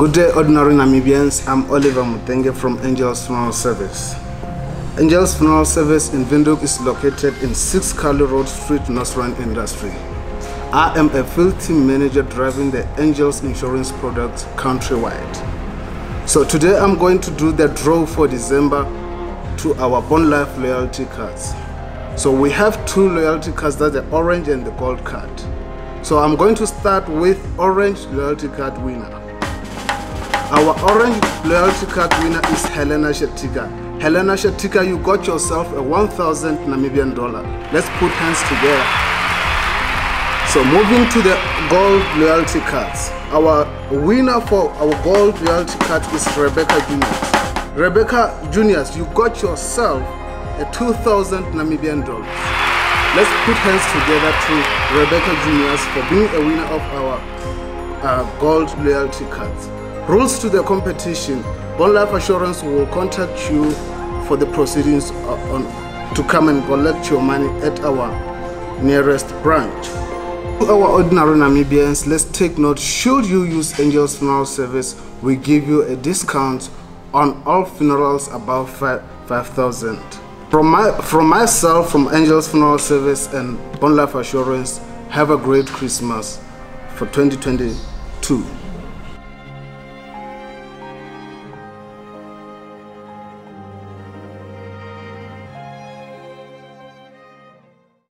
Good day, ordinary Namibians. I'm Oliver Mutenge from Angels Funeral Service. Angels Funeral Service in Windhoek is located in 6 Carly Road Street, Northern Industry. I am a field team manager driving the Angels Insurance products countrywide. So today I'm going to do the draw for December to our Bonlife loyalty cards. So we have two loyalty cards, that's the orange and the gold card. So I'm going to start with orange loyalty card winner. Our orange loyalty card winner is Helena Shetika. Helena Shetika, you got yourself a 1,000 Namibian dollar. Let's put hands together. So moving to the gold loyalty cards. Our winner for our gold loyalty card is Rebecca Juniors. Rebecca Juniors, you got yourself a 2,000 Namibian dollars. Let's put hands together to Rebecca Juniors for being a winner of our uh, gold loyalty cards. Rules to the competition. Bonlife Assurance will contact you for the proceedings uh, on, to come and collect your money at our nearest branch. To our ordinary Namibians, let's take note, should you use Angels Funeral Service, we give you a discount on all funerals above 5,000. From, my, from myself, from Angels Funeral Service and Bonlife Assurance, have a great Christmas for 2022.